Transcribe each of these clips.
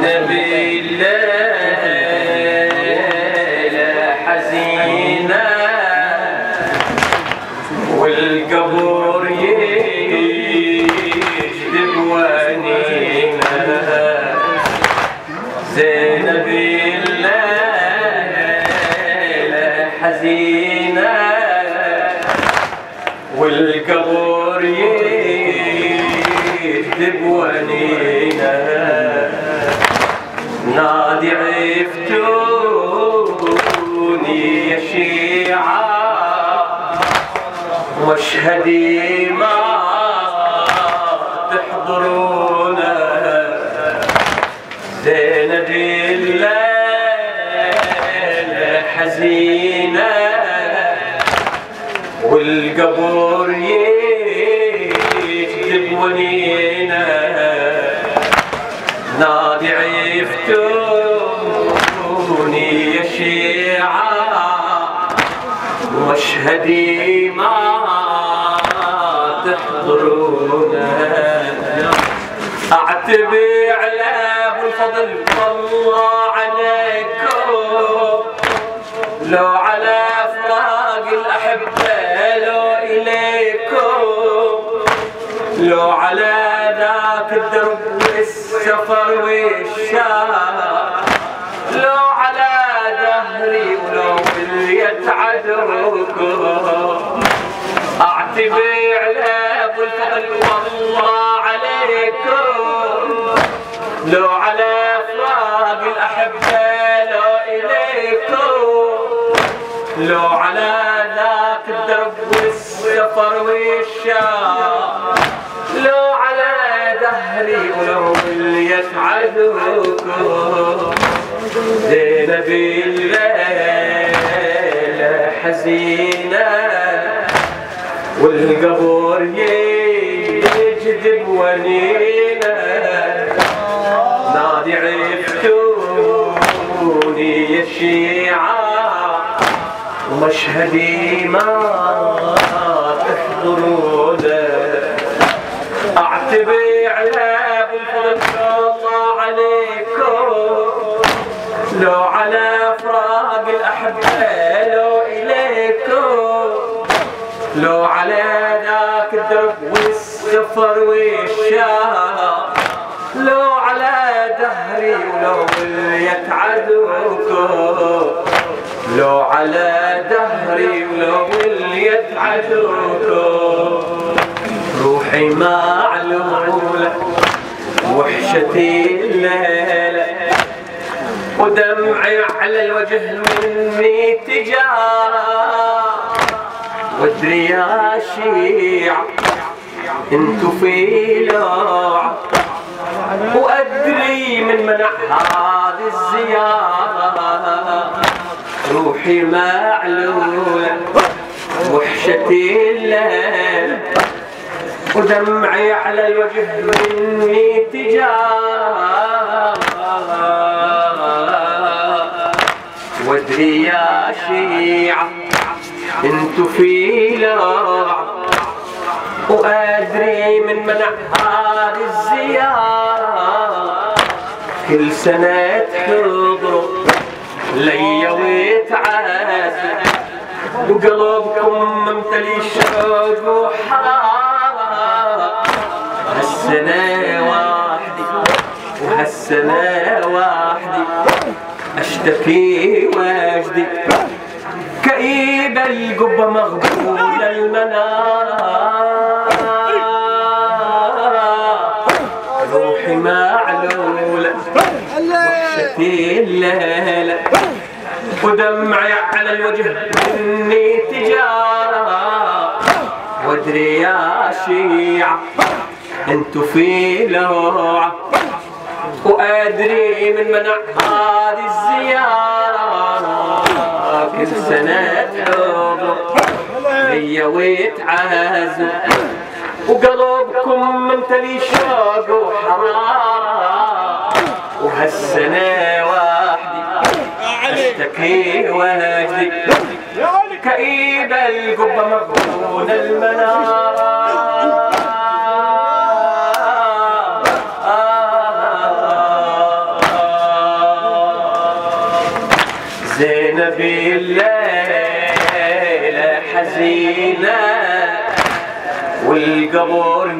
نبي نادي عفتوني يا شيعة مشهدي ما عفتوني يا شيعة مشهدي ما تحضرونا اعتبي على ابو الفضل والله عليكم. لو على فراق الأحبة لو إليكم. لو على الدرب والسفر والشام. لو على دهري ولو باليد عدوكم اعتبي على ابو الفضل والله عليكم. لو على فراق الأحبة لو إليكم. لو على ذاك الدرب والسفر والشام. لو على دهري ولو باليد عدوكم زينب الليلة حزينة والقبر يجذب ونينا نادي عفتوني يا شيعة ومشهدي ما تحضرونا. اعتبي لو على فراق الاحبه لو إليكم. لو على ذاك الدرب والسفر والشام لو على دهري ولو اليت عدوكم لو على دهري ولو اليت عدوكم روحي معلولة وحشتي الليلة. ودمعي على الوجه مني تجاه وادري يا شيعة انتو في لوعة وأدري من منع هذه الزيارة. روحي معلولة وحشتي الليل. ودمعي على الوجه مني تجاه وادري يا شيعة انتو في لوعة وأدري من منع هذه الزيارة. كل سنة تحضروا ليا ويتعازوا وقلبكم ممتلي شوق وحرارة. هالسنة وحدي وهالسنة وحدي أشتكي وأجدي. كئيب القبة مغبولة المنارة روحي معلولة وحشتي الليلة ودمعي على الوجه مني تجارة. وادري يا شيعة انتو في لوعة. وأدري من منع هذه الزيارة. كل سنة تحضر ليا ويتعازوا وقلبكم ممتلي شوق وحرارة. وهالسنة وحدي أشتكي واجدي كئيب القبة مغبون المنار زينب الليلة حزينة والقبر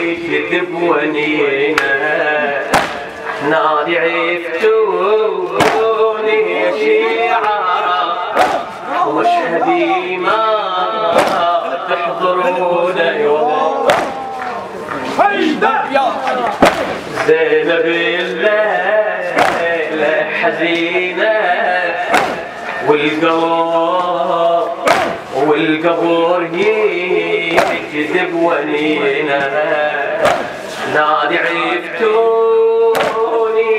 يكذب ونينا نادي عفتوني يا شيعة. واشهدي ما تحضرون يوم. زينب الليلة حزينة. والقبر والقبر يكذب ونينا نادي عفتوني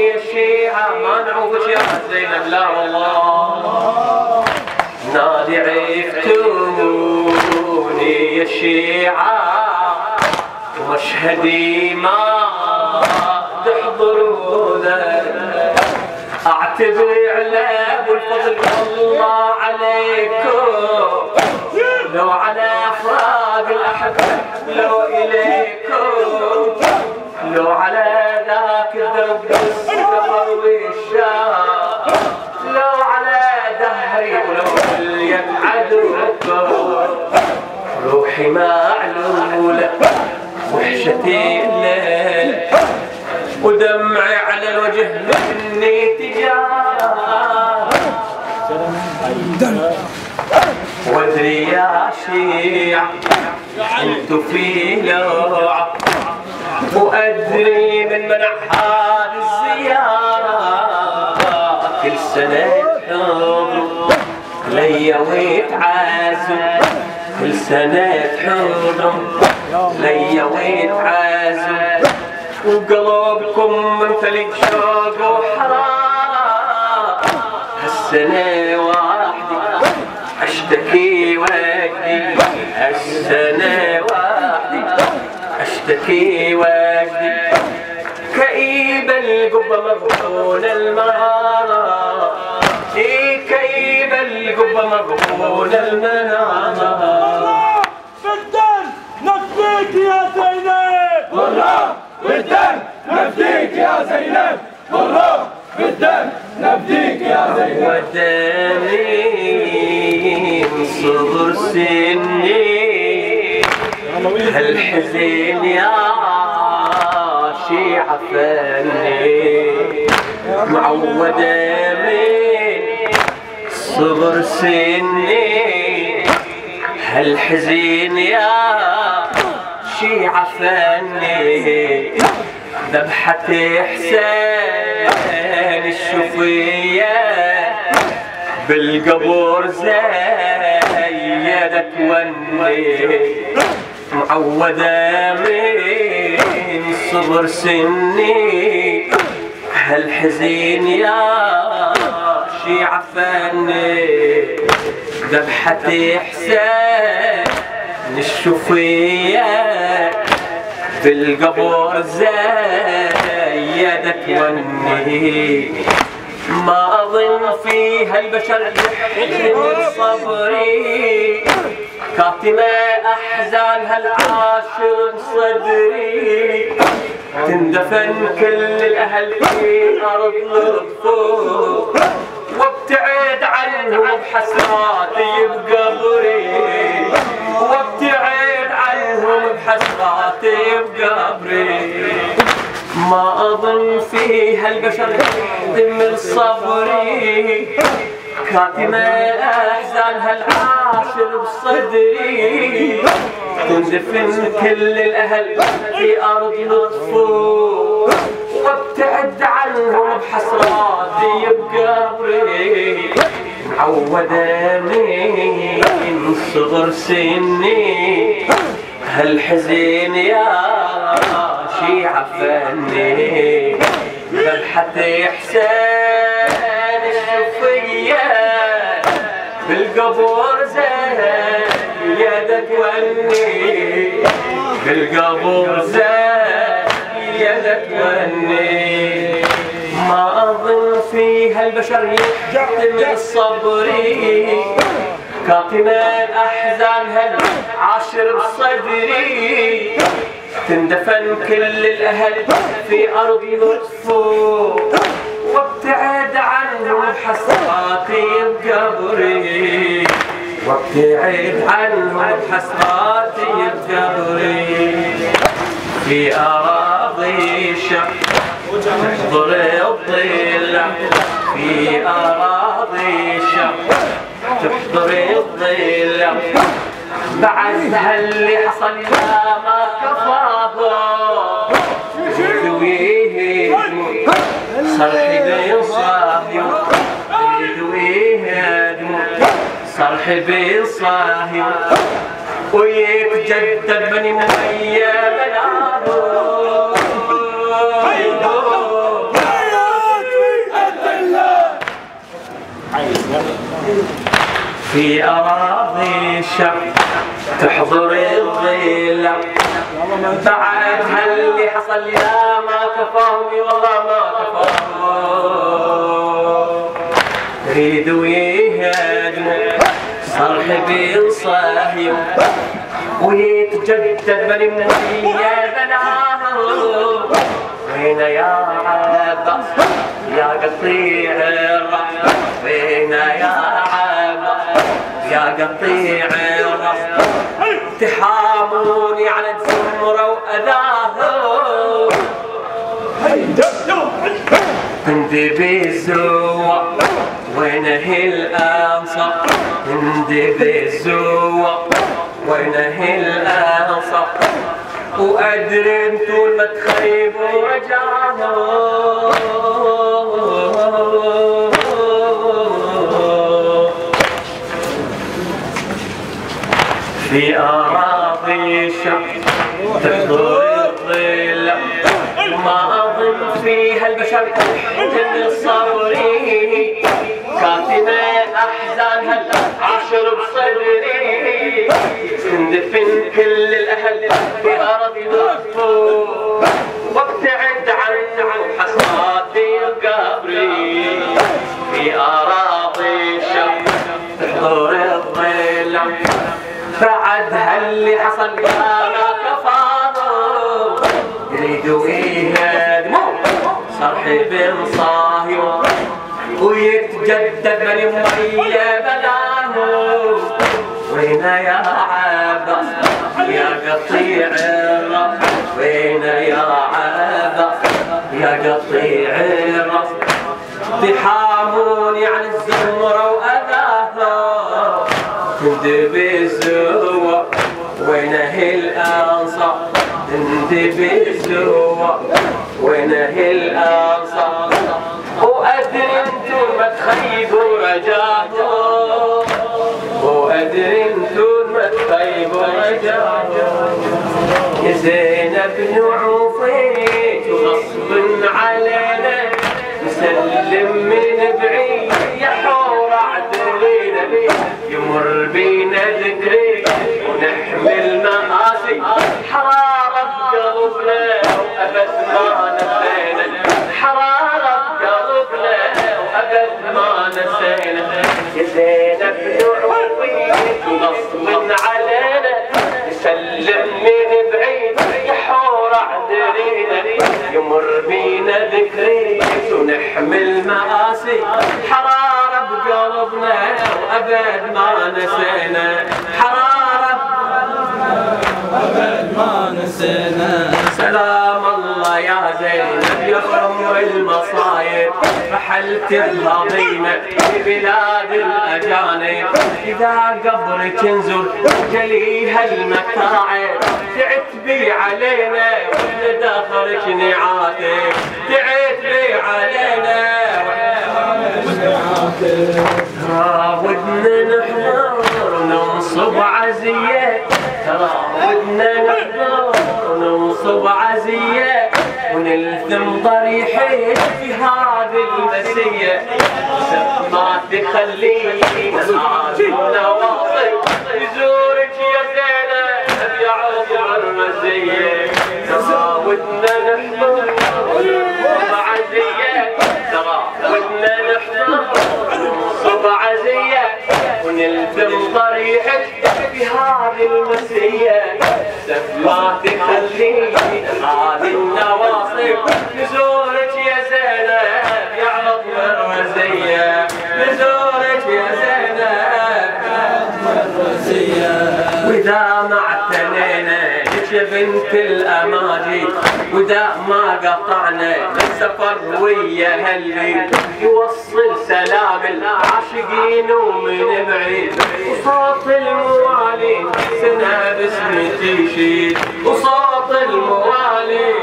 يا الشيعة ما نعوفش يا زينب لا والله. نادي عفتوني يا الشيعة مشهدي ما تحضرونا اعتذر على ابو الفضل والله عليكم. لو على فراق الأحبة لو إليكم. لو على ذاك الدرب السفر والشام. لو على دهري ولو اليد عدوكم روحي معلولة وحشتي الليل ودمعي على الوجه مني تجاه. وادري يا شيع انتو في لوعة وأدري من منع هذه الزيارة كل سنة تحضروا ليا ويتعازوا كل سنة تحضروا ليا ويتعازوا وقلوبكم ممتلئ شوق وحرام هالسنة واحدة أشتكي وجدي هالسنة واحدة أشتكي وجدي كئيب القبة مغبون المنارة. إيه كئيب القبة مغبون المنارة. بالدم نفديك يا زينب بالدم نفديك يا زينب. بالله بالدم نفديك يا زينب. ودمي من صغر سني. هالحزين يا شيعة فني. معودة من صغر سني. هالحزين يا شيعة فني ذبحة حسين الشفية بالقبور زيدت وني. معودة من صغر سني. هالحزين يا شيعة فني ذبحة حسين الشفية بالقبور زيدت وني ما أظن فيها البشر يحزن صبري. كاتمة أحزانها العاشر بصدري. تندفن كل الأهل في أرض لطفو. وابتعد عنهم بحسراتي بقبري بحسراتي بقبري ما أظن فيها البشر يحتمل صبري كاتمة أحزانها العاشر بصدري. تندفن كل الأهل في أرض لطفو وابتعد عنهم بحسراتي بقبري معودة من صغر سني. هالحزين يا شيعة فني. ذبحة حسين الشفية بالقبور زيدت وني. بالقبور زيدت وني. ما أظن فيها البشر يحتمل كاطمين أحزان هل عاشر بصدري؟ تندفن كل الأهل في أرض لطفو وابتعد عنهم حسراتي بقبري. وابتعد عنهم حسراتي بقبري. في أراضي شق تحضر الضلع في أراضي شق تحضر الضلع بعد هاللي حصل لا ما كفاه؟ يدويه صرحي بين صاحي يدويه صرحي بين صاحي ويتجدد بني ممية بناه في أراضي الشام تحضر الظلة بعد هاللي حصل يا ما كفاهم والله ما كفاهم يريدوا يهدموا صرح بينصاحي ويتجدد بني منية بناهم وين يا عباس يا قطيع الرحمة؟ وين يا عباس يا قطيع الرحمة تحاموني على الزمرة وأذاهم عندي بالزوة وين هي الأنصار عندي بالزوة وين هي الأنصار وأدري انتو ما تخيبوا رجاهم في أراضي الشام تحضر الظل ما أظن فيها البشر جن الصبري كاتمة أحزانها عشر بصدري تندفن كل الأهل في أرض مغفور وابتعد عنهم حصادي قبري في أراضي الشام تحضر الظل بعد هاللي حصل يا ما كفاهم يريدوا يهدموا صرحي بن صاهي ويتجدد من يمية بلاهم وين يا عباس؟ يا قطيع الرب وين يا عباس؟ يا قطيع الرب تحاموني عن الزمرة بالزوة وين هي الأنصار وأدري أنتم ما تخيبوا رجاهم وأدري أنتم ما تخيبوا رجاهم يا زينب نعوفيت وغصب علينا. نسلم من بعيد يا حور عدلينا يمر بينا ذكري ونحمل مآسي. حرارة حرارة قلبنا وأبد ما نسينا يا زينب نعوفيت وغصب علينا نسلم من بعيد يا يمر بينا ذكري ونحمل مآسي حرارة بقلبنا وأبد ما نسينا. حرارة. نسينا سلام الله يا زينب يا خم المصايب رحلت الهضيمة في بلاد الأجانب. إذا قبرك نزور جليها المتاعب. تعتبي علينا وإحنا داخلك نعاتب. تعتبي علينا ترى ودنا نحضر وننصب عزية ترى ودنا نحضر وننصب عزية ونلثم ضريحين في هذه المسية. ما تخلينا نعاشونا واصل يزورك يا زينب يا عمر المزية ترى نحضر وننصب عزية ترى ودنا نحضر وننصب عزية ونلتم ضريحك هذه المسية ما تخلينا هذه النواصب نزورك يا زينب يا عمر المزية نزورك يا زينب وإذا ما اعتنينا لك يا بنت الاماجي وإذا ما قطعنا السفر ويا هالبيت يوصل سلام العاشقين ومن بعيد. وصوت الموالي سنة باسمتي شيد وصوت الموالي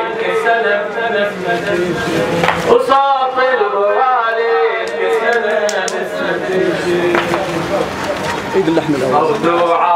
سنة باسمتي وصوت الموالي سنة اللحم الأول. موضوع عاشور